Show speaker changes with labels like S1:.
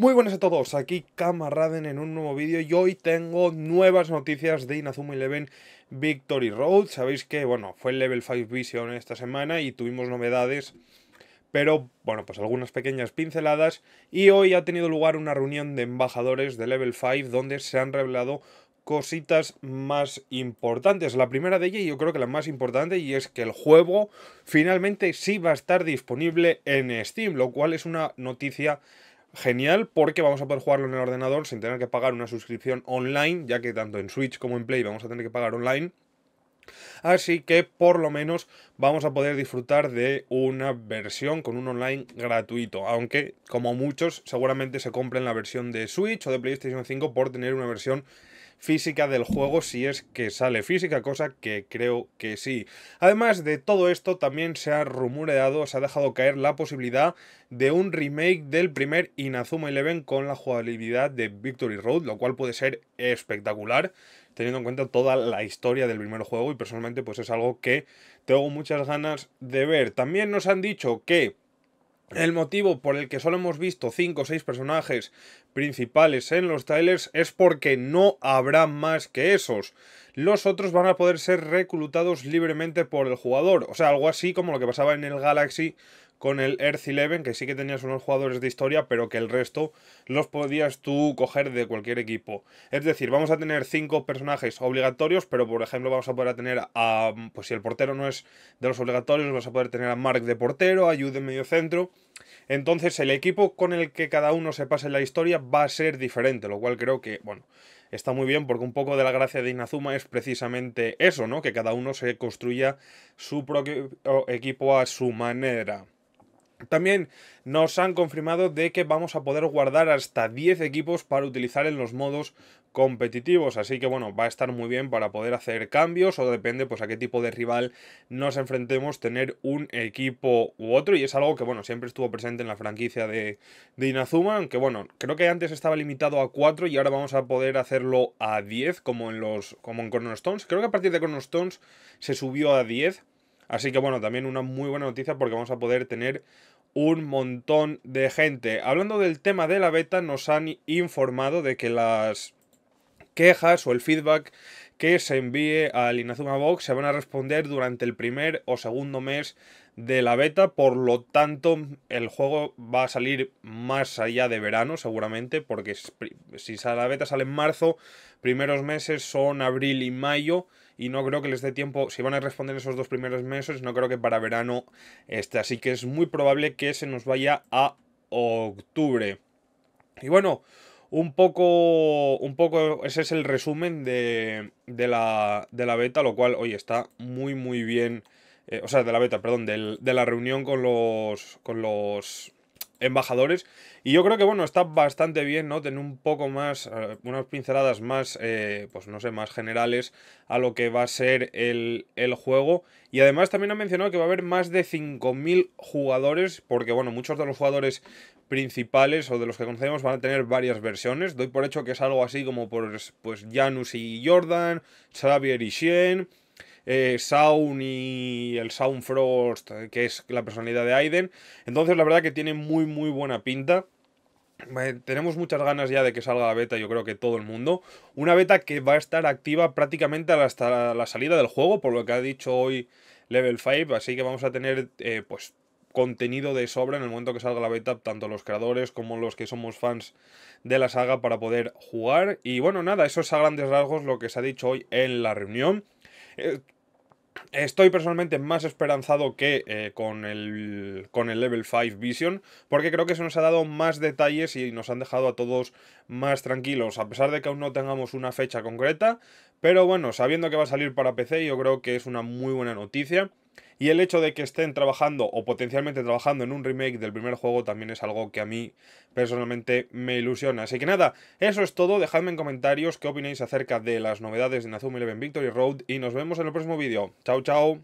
S1: Muy buenas a todos, aquí Camaraden en un nuevo vídeo y hoy tengo nuevas noticias de Inazuma Eleven Victory Road. Sabéis que, bueno, fue el Level 5 Vision esta semana y tuvimos novedades, pero, bueno, pues algunas pequeñas pinceladas. Y hoy ha tenido lugar una reunión de embajadores de Level 5 donde se han revelado cositas más importantes. La primera de ellas, yo creo que la más importante, y es que el juego finalmente sí va a estar disponible en Steam, lo cual es una noticia genial porque vamos a poder jugarlo en el ordenador sin tener que pagar una suscripción online, ya que tanto en Switch como en Play vamos a tener que pagar online. Así que por lo menos vamos a poder disfrutar de una versión con un online gratuito. Aunque como muchos seguramente se compren la versión de Switch o de PlayStation 5 por tener una versión física del juego si es que sale física, cosa que creo que sí. Además de todo esto, también se ha rumoreado, se ha dejado caer la posibilidad de un remake del primer Inazuma Eleven con la jugabilidad de Victory Road, lo cual puede ser espectacular teniendo en cuenta toda la historia del primer juego y personalmente pues es algo que tengo muchas ganas de ver. También nos han dicho que el motivo por el que solo hemos visto 5 o 6 personajes principales en los trailers es porque no habrá más que esos. Los otros van a poder ser reclutados libremente por el jugador. O sea, algo así como lo que pasaba en el Galaxy con el Earth Eleven, que sí que tenías unos jugadores de historia, pero que el resto los podías tú coger de cualquier equipo. Es decir, vamos a tener cinco personajes obligatorios, pero por ejemplo vamos a poder tener a, pues si el portero no es de los obligatorios, vamos a poder tener a Mark de portero, a Jude en medio centro. Entonces el equipo con el que cada uno se pase la historia va a ser diferente, lo cual creo que, bueno, está muy bien porque un poco de la gracia de Inazuma es precisamente eso, ¿no? Que cada uno se construya su propio equipo a su manera. También nos han confirmado de que vamos a poder guardar hasta 10 equipos para utilizar en los modos competitivos, así que bueno, va a estar muy bien para poder hacer cambios o depende pues a qué tipo de rival nos enfrentemos tener un equipo u otro. Y es algo que bueno, siempre estuvo presente en la franquicia de, de Inazuma, aunque bueno, creo que antes estaba limitado a 4 y ahora vamos a poder hacerlo a 10 como en los como en Chrono Stones, creo que a partir de Chrono Stones se subió a 10 Así que bueno, también una muy buena noticia porque vamos a poder tener un montón de gente. Hablando del tema de la beta, nos han informado de que las quejas o el feedback que se envíe al Inazuma Box se van a responder durante el primer o segundo mes de la beta, por lo tanto el juego va a salir más allá de verano seguramente, porque si la beta sale en marzo, primeros meses son abril y mayo, y no creo que les dé tiempo, si van a responder esos dos primeros meses, no creo que para verano esté, así que es muy probable que se nos vaya a octubre. Y bueno, un poco, un poco, ese es el resumen de, de, la, de la beta, lo cual, oye, está muy, muy bien, eh, o sea, de la beta, perdón, de la reunión con los, con los embajadores. Y yo creo que, bueno, está bastante bien, ¿no? Tener un poco más, eh, unas pinceladas más, eh, pues no sé, más generales a lo que va a ser el, el, juego. Y además también ha mencionado que va a haber más de 5.000 jugadores, porque, bueno, muchos de los jugadores principales o de los que conocemos van a tener varias versiones. Doy por hecho que es algo así como por, pues, Janus y Jordan, Xavier y Shen eh, Sound y el Sound Frost, eh, que es la personalidad de Aiden. Entonces, la verdad que tiene muy, muy buena pinta. tenemos muchas ganas ya de que salga la beta, yo creo que todo el mundo. Una beta que va a estar activa prácticamente hasta la salida del juego, por lo que ha dicho hoy Level 5. Así que vamos a tener, eh, pues, contenido de sobra en el momento que salga la beta, tanto los creadores como los que somos fans de la saga para poder jugar. Y bueno, nada, eso es a grandes rasgos lo que se ha dicho hoy en la reunión. Eh, estoy personalmente más esperanzado que eh, con, el, con el Level 5 Vision, porque creo que se nos ha dado más detalles y nos han dejado a todos más tranquilos, a pesar de que aún no tengamos una fecha concreta. Pero bueno, sabiendo que va a salir para PC, yo creo que es una muy buena noticia. Y el hecho de que estén trabajando o potencialmente trabajando en un remake del primer juego también es algo que a mí personalmente me ilusiona. Así que nada, eso es todo. Dejadme en comentarios qué opináis acerca de las novedades de Nazuma Eleven Victory Road y nos vemos en el próximo vídeo. Chao, chao.